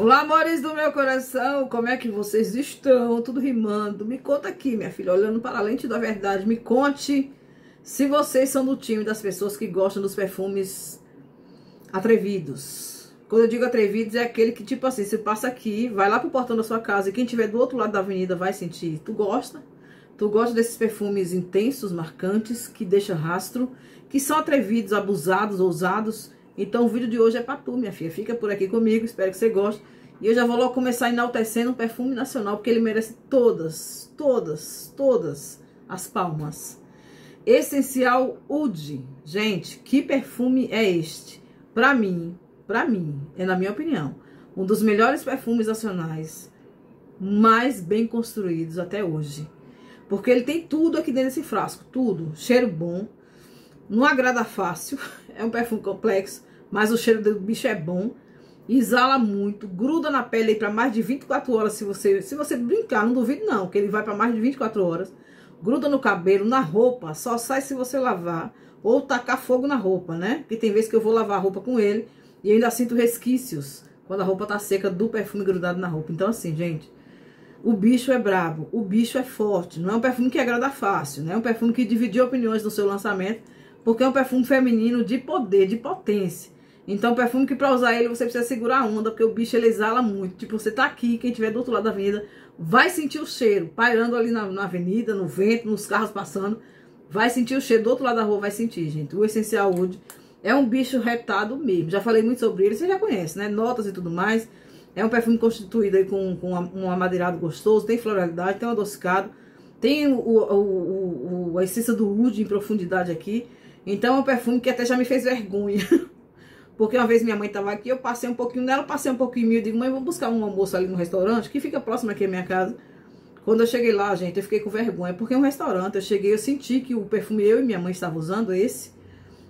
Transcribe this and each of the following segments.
Olá, amores do meu coração, como é que vocês estão? Tudo rimando? Me conta aqui, minha filha, olhando para a lente da verdade, me conte se vocês são do time das pessoas que gostam dos perfumes atrevidos. Quando eu digo atrevidos, é aquele que, tipo assim, você passa aqui, vai lá pro portão da sua casa e quem tiver do outro lado da avenida vai sentir. Tu gosta? Tu gosta desses perfumes intensos, marcantes, que deixam rastro, que são atrevidos, abusados, ousados? Então o vídeo de hoje é pra tu, minha filha. Fica por aqui comigo, espero que você goste. E eu já vou logo começar enaltecendo um perfume nacional, porque ele merece todas, todas, todas as palmas. Essencial Oud. Gente, que perfume é este? Pra mim, pra mim, é na minha opinião, um dos melhores perfumes nacionais mais bem construídos até hoje. Porque ele tem tudo aqui dentro desse frasco, tudo. Cheiro bom, não agrada fácil, é um perfume complexo, mas o cheiro do bicho é bom. Exala muito, gruda na pele para mais de 24 horas se você, se você brincar, não duvido não, que ele vai para mais de 24 horas. Gruda no cabelo, na roupa, só sai se você lavar ou tacar fogo na roupa, né? Porque tem vezes que eu vou lavar a roupa com ele e ainda sinto resquícios quando a roupa tá seca do perfume grudado na roupa. Então assim, gente, o bicho é brabo, o bicho é forte, não é um perfume que agrada fácil, né? É um perfume que dividiu opiniões no seu lançamento, porque é um perfume feminino de poder, de potência. Então, perfume que pra usar ele você precisa segurar a onda, porque o bicho ele exala muito. Tipo, você tá aqui, quem tiver do outro lado da avenida vai sentir o cheiro, pairando ali na, na avenida, no vento, nos carros passando. Vai sentir o cheiro, do outro lado da rua vai sentir, gente. O Essencial Wood é um bicho retado mesmo. Já falei muito sobre ele, você já conhece, né? Notas e tudo mais. É um perfume constituído aí com, com um amadeirado gostoso, tem floralidade, tem um adocicado. Tem o, o, o, a essência do wood em profundidade aqui. Então é um perfume que até já me fez vergonha. Porque uma vez minha mãe estava aqui, eu passei um pouquinho nela, passei um pouquinho em mim, eu digo, mãe, vou buscar um almoço ali no restaurante, que fica próximo aqui à minha casa. Quando eu cheguei lá, gente, eu fiquei com vergonha, porque é um restaurante, eu cheguei, eu senti que o perfume eu e minha mãe estavam usando, esse,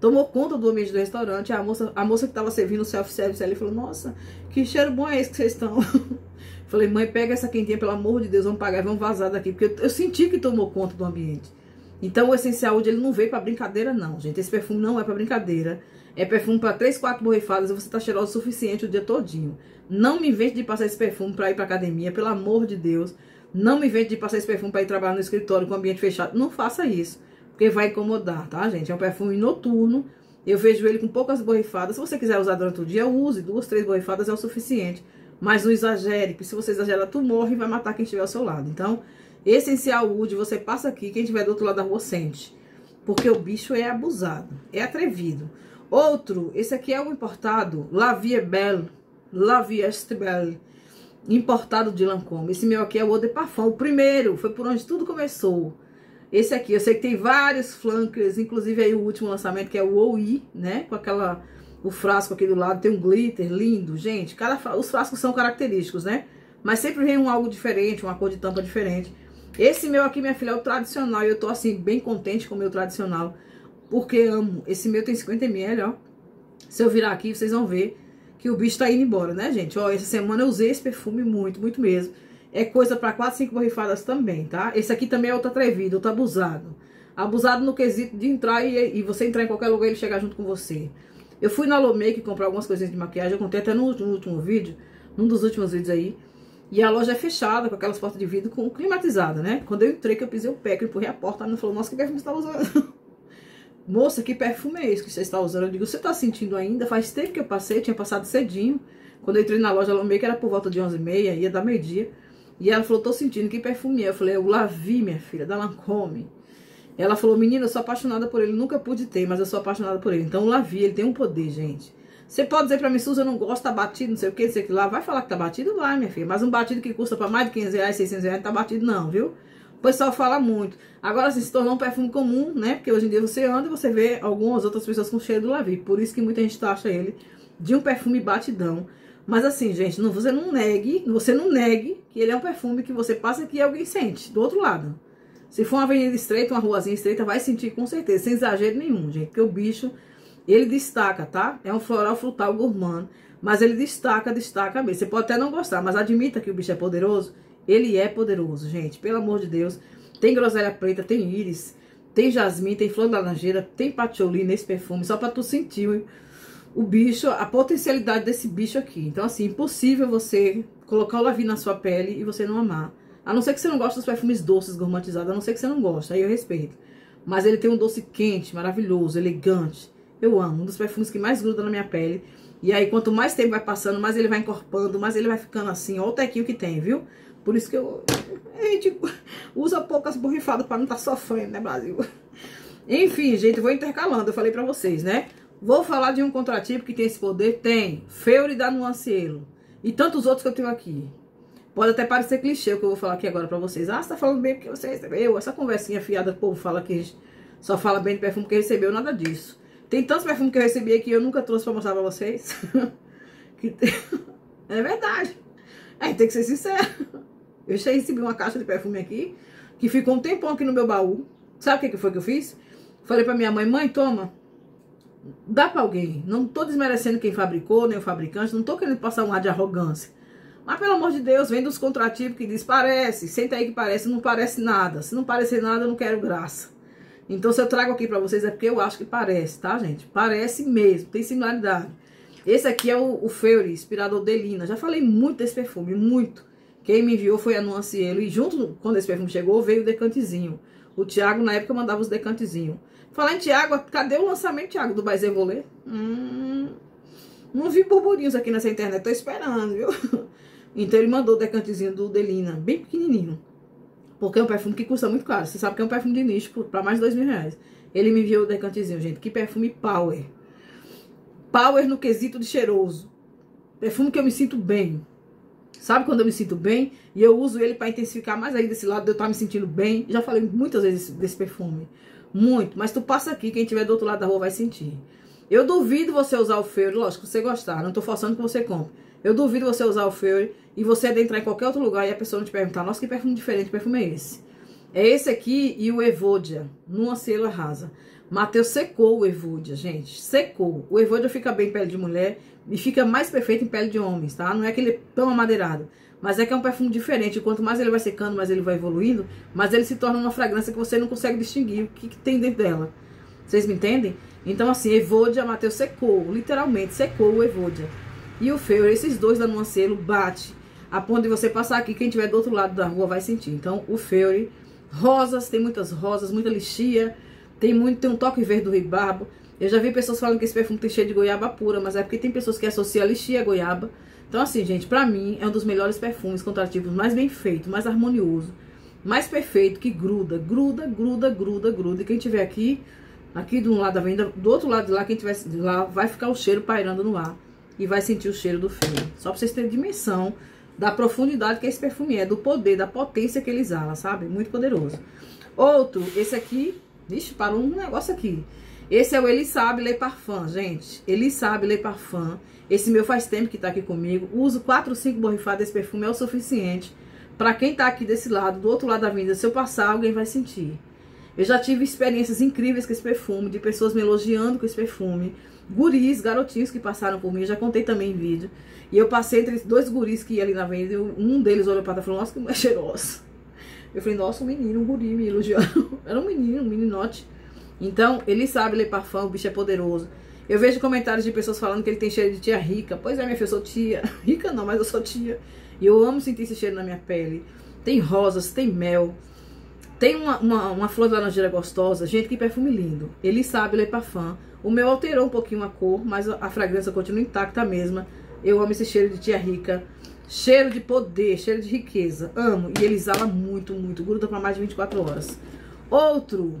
tomou conta do ambiente do restaurante, a moça, a moça que estava servindo o self-service ali falou, nossa, que cheiro bom é esse que vocês estão? Falei, mãe, pega essa quentinha, pelo amor de Deus, vamos pagar, vamos vazar daqui, porque eu, eu senti que tomou conta do ambiente. Então o Essencial Wood, ele não veio para brincadeira não, gente, esse perfume não é para brincadeira. É perfume para 3, 4 borrifadas e você tá cheirosa o suficiente o dia todinho. Não me invente de passar esse perfume para ir pra academia, pelo amor de Deus. Não me invente de passar esse perfume para ir trabalhar no escritório com ambiente fechado. Não faça isso, porque vai incomodar, tá, gente? É um perfume noturno. Eu vejo ele com poucas borrifadas. Se você quiser usar durante o dia, use. Duas, três borrifadas é o suficiente. Mas não exagere, porque se você exagerar, tu morre e vai matar quem estiver ao seu lado. Então, essencial wood, você passa aqui, quem estiver do outro lado da rua sente. Porque o bicho é abusado, é atrevido. Outro, esse aqui é o importado, La Vie Belle, La Vie Est Belle, importado de Lancôme. Esse meu aqui é o Eau de Parfum, o primeiro, foi por onde tudo começou. Esse aqui, eu sei que tem vários flankers, inclusive aí o último lançamento, que é o OI, né, com aquela, o frasco aqui do lado, tem um glitter lindo, gente, cada, os frascos são característicos, né, mas sempre vem um algo diferente, uma cor de tampa diferente. Esse meu aqui, minha filha, é o tradicional, e eu tô assim, bem contente com o meu tradicional, porque amo. Esse meu tem 50ml, ó. Se eu virar aqui, vocês vão ver que o bicho tá indo embora, né, gente? Ó, essa semana eu usei esse perfume muito, muito mesmo. É coisa pra 4, 5 borrifadas também, tá? Esse aqui também é outro atrevido, outro abusado. Abusado no quesito de entrar e, e você entrar em qualquer lugar e ele chegar junto com você. Eu fui na Lomake comprar algumas coisinhas de maquiagem, eu contei até no último, no último vídeo, num dos últimos vídeos aí. E a loja é fechada, com aquelas portas de vidro com, climatizada, né? Quando eu entrei, que eu pisei o pé, que eu empurrei a porta, a menina falou, nossa, que perfume você tá usando? Moça, que perfume é esse que você está usando? Eu digo, você está sentindo ainda? Faz tempo que eu passei, tinha passado cedinho. Quando eu entrei na loja, ela meio que era por volta de 11h30, ia dar meio-dia. E ela falou, tô sentindo, que perfume é? Eu falei, eu Lavi, minha filha, da Lancome. Ela falou, menina, eu sou apaixonada por ele, nunca pude ter, mas eu sou apaixonada por ele. Então, o Lavi, ele tem um poder, gente. Você pode dizer pra mim, Suza, eu não gosto, tá batido, não sei o que, não sei o que lá. Vai falar que tá batido? Vai, minha filha. Mas um batido que custa pra mais de 500 reais, 600 reais, tá batido não, viu? O pessoal fala muito. Agora, assim, se tornou um perfume comum, né? Porque hoje em dia você anda e você vê algumas outras pessoas com cheiro do Lavi. Por isso que muita gente acha ele de um perfume batidão. Mas assim, gente, não, você não negue, você não negue que ele é um perfume que você passa aqui e alguém sente, do outro lado. Se for uma avenida estreita, uma ruazinha estreita, vai sentir com certeza, sem exagero nenhum, gente. Porque o bicho, ele destaca, tá? É um floral frutal gourmand, mas ele destaca, destaca mesmo. Você pode até não gostar, mas admita que o bicho é poderoso ele é poderoso, gente. Pelo amor de Deus. Tem groselha preta, tem íris, tem jasmim, tem flor de laranjeira, tem patchouli nesse perfume. Só pra tu sentir o bicho, a potencialidade desse bicho aqui. Então, assim, impossível você colocar o Lavi na sua pele e você não amar. A não ser que você não goste dos perfumes doces, gourmatizados, a não ser que você não goste, aí eu respeito. Mas ele tem um doce quente, maravilhoso, elegante. Eu amo, um dos perfumes que mais gruda na minha pele. E aí, quanto mais tempo vai passando, mais ele vai encorpando, mais ele vai ficando assim. Olha o tequinho que tem, viu? Por isso que eu, a gente usa poucas borrifadas para não estar tá sofrendo, né, Brasil? Enfim, gente, vou intercalando, eu falei pra vocês, né? Vou falar de um contratipo que tem esse poder? Tem. Feure da Nuancielo. E tantos outros que eu tenho aqui. Pode até parecer clichê o que eu vou falar aqui agora pra vocês. Ah, você tá falando bem porque você recebeu. Essa conversinha fiada que o povo fala que só fala bem de perfume que recebeu, nada disso. Tem tantos perfumes que eu recebi aqui que eu nunca trouxe pra mostrar pra vocês. É verdade. É, tem que ser sincero. Eu recebi uma caixa de perfume aqui, que ficou um tempão aqui no meu baú. Sabe o que, foi que eu fiz? Falei pra minha mãe, mãe, toma, dá pra alguém. Não tô desmerecendo quem fabricou, nem o fabricante, não tô querendo passar um ar de arrogância. Mas pelo amor de Deus, vem dos contratipos que diz, parece, senta aí que parece, não parece nada. Se não parecer nada, eu não quero graça. Então, se eu trago aqui pra vocês, é porque eu acho que parece, tá, gente? Parece mesmo, tem similaridade. Esse aqui é o, o Feuri, inspirador de Lina. Já falei muito desse perfume, muito. Quem me enviou foi a Nuancielo. E junto, quando esse perfume chegou, veio o decantezinho. O Thiago, na época, mandava os decantezinhos. Falar em Thiago, cadê o lançamento, Thiago, do Baizé Volê? Hum, não vi burburinhos aqui nessa internet, tô esperando, viu? Então ele mandou o decantezinho do Delina, bem pequenininho. Porque é um perfume que custa muito caro. Você sabe que é um perfume de nicho para mais de dois mil reais. Ele me enviou o decantezinho, gente. Que perfume power. Power no quesito de cheiroso. Perfume que eu me sinto bem. Sabe quando eu me sinto bem? E eu uso ele para intensificar mais ainda esse lado de eu estar me sentindo bem. Já falei muitas vezes desse perfume. Muito. Mas tu passa aqui, quem estiver do outro lado da rua vai sentir. Eu duvido você usar o Fury, lógico, você gostar. Não tô forçando que você compre. Eu duvido você usar o Fury e você adentrar em qualquer outro lugar e a pessoa não te perguntar, nossa, que perfume diferente, que perfume é esse? É esse aqui e o Evodia, numa sela rasa. Matheus secou o Evodia, gente, secou. O Evodia fica bem em pele de mulher e fica mais perfeito em pele de homens, tá? Não é que ele é tão amadeirado, mas é que é um perfume diferente. Quanto mais ele vai secando, mais ele vai evoluindo, mas ele se torna uma fragrância que você não consegue distinguir o que, que tem dentro dela. Vocês me entendem? Então, assim, Evodia, Matheus secou, literalmente secou o Evodia. E o Feur, esses dois da Nuancelo bate a ponto de você passar aqui, quem estiver do outro lado da rua vai sentir. Então, o Fury, rosas, tem muitas rosas, muita lixia, tem muito, tem um toque verde do ribarbo. Eu já vi pessoas falando que esse perfume tem cheio de goiaba pura, mas é porque tem pessoas que associam a lixia a goiaba. Então, assim, gente, pra mim é um dos melhores perfumes contrativos, mais bem feito, mais harmonioso, mais perfeito, que gruda, gruda, gruda, gruda, gruda. E quem tiver aqui, aqui de um lado da venda, do outro lado de lá, quem tiver lá, vai ficar o cheiro pairando no ar e vai sentir o cheiro do fio. Só pra vocês terem dimensão da profundidade que esse perfume é, do poder, da potência que ele exala, sabe? Muito poderoso. Outro, esse aqui, vixe, parou um negócio aqui. Esse é o Ele Sabe Le Parfum, gente. Ele Sabe Le Parfum. Esse meu faz tempo que tá aqui comigo. Uso 4 ou 5 borrifadas desse perfume, é o suficiente. Pra quem tá aqui desse lado, do outro lado da vida, se eu passar, alguém vai sentir. Eu já tive experiências incríveis com esse perfume, de pessoas me elogiando com esse perfume. Guris, garotinhos que passaram por mim, eu já contei também em vídeo. E eu passei entre dois guris que ia ali na venda, e um deles olhou pra trás e falou, nossa, que mulher cheirosa. Eu falei, nossa, um menino, um guri me elogiando. Era um menino, um meninote. Então, ele sabe ler parfum, o bicho é poderoso. Eu vejo comentários de pessoas falando que ele tem cheiro de tia rica. Pois é, minha filha, eu sou tia. Rica não, mas eu sou tia. E eu amo sentir esse cheiro na minha pele. Tem rosas, tem mel. Tem uma, uma, uma flor de laranjeira gostosa. Gente, que perfume lindo. Ele sabe ler parfum. O meu alterou um pouquinho a cor, mas a fragrância continua intacta mesma. Eu amo esse cheiro de tia rica. Cheiro de poder, cheiro de riqueza. Amo. E ele exala muito, muito. Gruda para mais de 24 horas. Outro.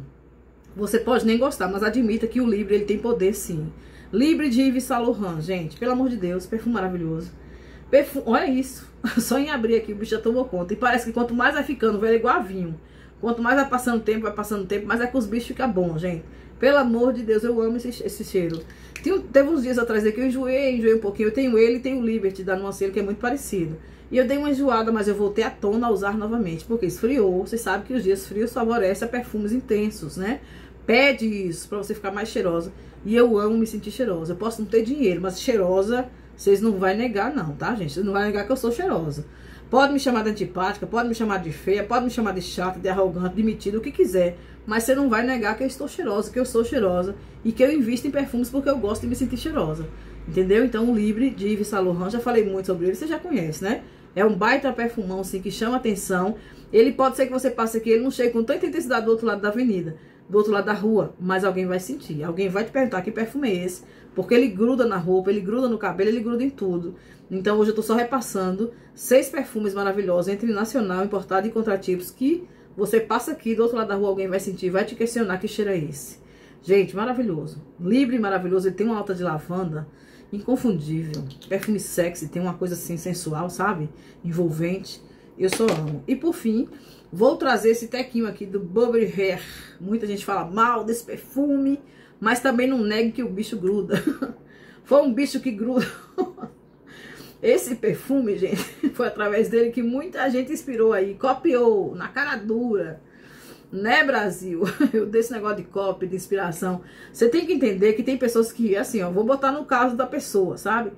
Você pode nem gostar, mas admita que o Libre ele tem poder sim. Libre de Yves Saint Laurent, gente. Pelo amor de Deus, perfume maravilhoso. Perfume, olha isso. Só em abrir aqui o bicho já tomou conta. E parece que quanto mais vai ficando, vai igual vinho. Quanto mais vai passando tempo, vai passando tempo, mais é que os bichos ficam bons, gente. Pelo amor de Deus, eu amo esse, esse cheiro. Tem, teve uns dias atrás aqui, eu enjoei, enjoei um pouquinho. Eu tenho ele e tenho o Liberty da Nuanceiro, que é muito parecido. E eu dei uma enjoada, mas eu voltei à tona a usar novamente, porque esfriou. Você sabe que os dias frios favorecem a perfumes intensos, né? Pede isso pra você ficar mais cheirosa. E eu amo me sentir cheirosa. Eu posso não ter dinheiro, mas cheirosa, vocês não vão negar não, tá, gente? Vocês não vão negar que eu sou cheirosa. Pode me chamar de antipática, pode me chamar de feia, pode me chamar de chata, de arrogante, de metida, o que quiser. mas você não vai negar que eu estou cheirosa, que eu sou cheirosa e que eu invisto em perfumes porque eu gosto de me sentir cheirosa. Entendeu? Então o Libre de Yves Saint Laurent, já falei muito sobre ele, você já conhece, né? É um baita perfumão, assim, que chama atenção. Ele pode ser que você passe aqui, ele não chegue com tanta intensidade do outro lado da avenida, do outro lado da rua, mas alguém vai sentir. Alguém vai te perguntar que perfume é esse, porque ele gruda na roupa, ele gruda no cabelo, ele gruda em tudo. Então hoje eu tô só repassando seis perfumes maravilhosos, entre nacional, importado e contratipos, que você passa aqui, do outro lado da rua alguém vai sentir, vai te questionar que cheiro é esse. Gente, maravilhoso. Libre maravilhoso, ele tem uma alta de lavanda inconfundível. Perfume sexy, tem uma coisa assim sensual, sabe? Envolvente. Eu só amo. E por fim, vou trazer esse tequinho aqui do Burberry Hair. Muita gente fala mal desse perfume, mas também não negue que o bicho gruda. Foi um bicho que gruda. Esse perfume, gente, foi através dele que muita gente inspirou aí, copiou na cara dura né, Brasil? Eu desse negócio de copy, de inspiração. Você tem que entender que tem pessoas que, assim, ó, vou botar no caso da pessoa, sabe?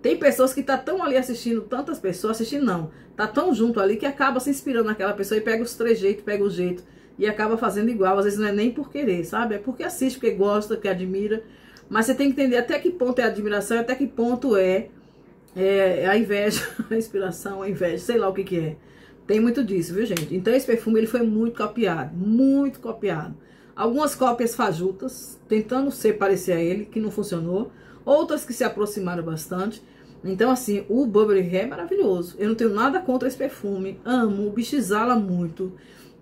Tem pessoas que tá tão ali assistindo, tantas pessoas, assistindo não, tá tão junto ali que acaba se inspirando naquela pessoa e pega os trejeitos, pega o jeito e acaba fazendo igual. Às vezes não é nem por querer, sabe? É porque assiste, porque gosta, porque admira. Mas você tem que entender até que ponto é admiração, até que ponto é, é a inveja, a inspiração, a inveja, sei lá o que que é. Tem muito disso, viu, gente? Então esse perfume ele foi muito copiado, muito copiado. Algumas cópias fajutas, tentando ser parecer a ele, que não funcionou. Outras que se aproximaram bastante. Então, assim, o Burberry é maravilhoso. Eu não tenho nada contra esse perfume. Amo, exala muito.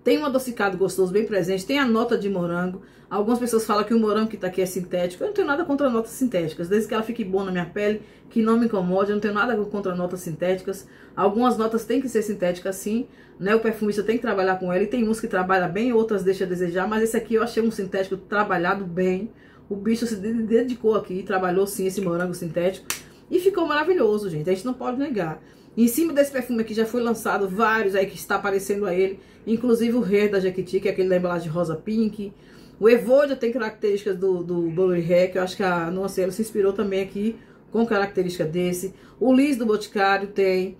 Tem um adocicado gostoso bem presente. Tem a nota de morango. Algumas pessoas falam que o morango que tá aqui é sintético. Eu não tenho nada contra notas sintéticas. Desde que ela fique boa na minha pele, que não me incomode. Eu não tenho nada contra notas sintéticas. Algumas notas têm que ser sintéticas sim. Né? O perfumista tem que trabalhar com ela. E tem uns que trabalha bem, outras deixa a desejar. Mas esse aqui eu achei um sintético trabalhado bem. O bicho se dedicou aqui trabalhou sim esse morango sintético. E ficou maravilhoso, gente. A gente não pode negar. Em cima desse perfume aqui já foi lançado vários aí que está aparecendo a ele. Inclusive o Hair da Jequiti, que é aquele da embalagem rosa pink. O Evodia tem características do, do Burberry Hair, que eu acho que a Nossa ela se inspirou também aqui com característica desse. O Liz do Boticário tem.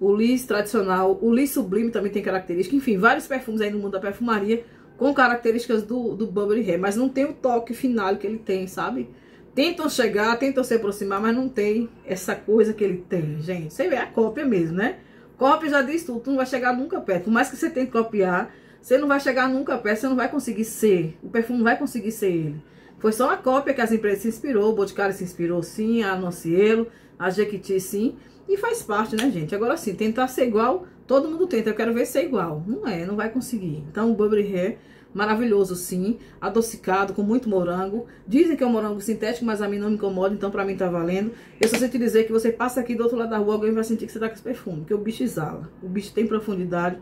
O Liz tradicional. O Liz Sublime também tem característica. Enfim, vários perfumes aí no mundo da perfumaria com características do, do Burberry Hair. Mas não tem o toque final que ele tem, sabe? Tentam chegar, tentam se aproximar, mas não tem essa coisa que ele tem, gente. Você vê a cópia mesmo, né? Cópia já diz tudo, tu não vai chegar nunca perto. Por mais que você tente copiar, você não vai chegar nunca perto, você não vai conseguir ser. O perfume não vai conseguir ser ele. Foi só uma cópia que as empresas se inspirou, o Boticário se inspirou sim, a Anuncielo, a Jequiti sim. E faz parte, né, gente? Agora sim, tentar ser igual, todo mundo tenta. Eu quero ver ser igual. Não é, não vai conseguir. Então, o Burberry Hair maravilhoso sim, adocicado, com muito morango. Dizem que é um morango sintético, mas a mim não me incomoda, então pra mim tá valendo. Eu só sei te dizer que você passa aqui do outro lado da rua, alguém vai sentir que você tá com esse perfume, porque o bicho exala. O bicho tem profundidade,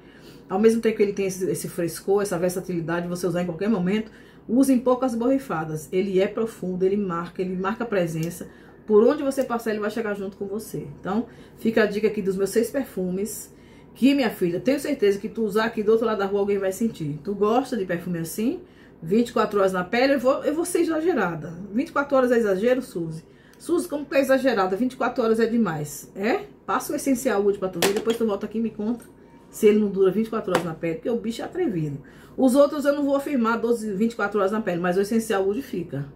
ao mesmo tempo que ele tem esse, esse frescor, essa versatilidade, você usar em qualquer momento, use em poucas borrifadas. Ele é profundo, ele marca, ele marca presença. Por onde você passar, ele vai chegar junto com você. Então, fica a dica aqui dos meus seis perfumes que, minha filha, tenho certeza que tu usar aqui do outro lado da rua alguém vai sentir. Tu gosta de perfume assim? 24 horas na pele, eu vou, eu vou ser exagerada. 24 horas é exagero, Suzy? Suzy, como tu é exagerada? 24 horas é demais. É? Passa o essencial wood pra tu ver, depois tu volta aqui e me conta se ele não dura 24 horas na pele, porque o bicho é atrevido. Os outros eu não vou afirmar 12, 24 horas na pele, mas o essencial wood fica.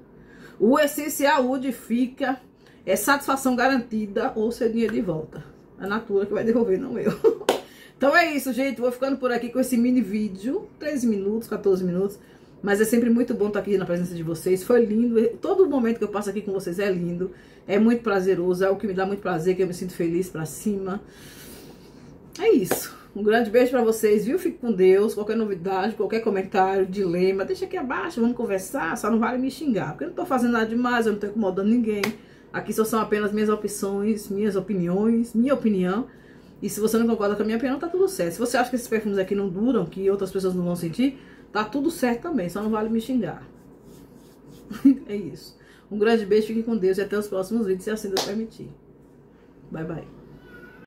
O essencial wood fica, é satisfação garantida ou seu dinheiro de volta. A Natura que vai devolver, não eu. Então é isso, gente. Vou ficando por aqui com esse mini vídeo. 13 minutos, 14 minutos. Mas é sempre muito bom estar aqui na presença de vocês. Foi lindo. Todo momento que eu passo aqui com vocês é lindo. É muito prazeroso. É o que me dá muito prazer, que eu me sinto feliz pra cima. É isso. Um grande beijo pra vocês, viu? Fique com Deus. Qualquer novidade, qualquer comentário, dilema, deixa aqui abaixo. Vamos conversar. Só não vale me xingar. Porque eu não tô fazendo nada demais. Eu não tô incomodando ninguém. Aqui só são apenas minhas opções, minhas opiniões, minha opinião. E se você não concorda com a minha opinião, tá tudo certo. Se você acha que esses perfumes aqui não duram, que outras pessoas não vão sentir, tá tudo certo também. Só não vale me xingar. é isso. Um grande beijo, fique com Deus e até os próximos vídeos, se assim Deus permitir. Bye, bye.